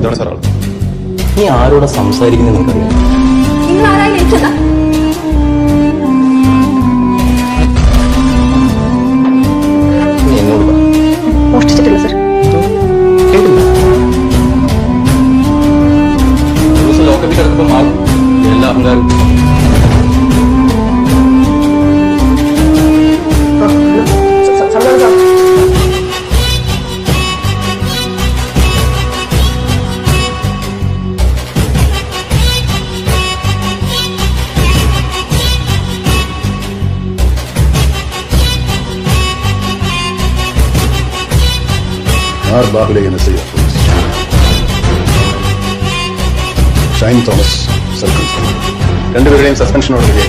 ഇതാണ് സാർ ആൾ? നീ ആരോടെ സംസാരിക്കുന്നത് നിനക്കറിയാം? എന്നോട് പറ. മോഷ്ടിച്ചിട്ടില്ല സർ. കേട്ടില്ല? ഒരു ദിവസം ലോക്കപ്പിൽ കിടക്കുമ്പോൾ മാറും. എല്ലാ ஆர் பாக்டே என செய்ய ஷைன் தாமஸ் சர்க்கன்ஸ் ரெண்டு பேரையும் சஸ்பென்ஷனோட வெளியே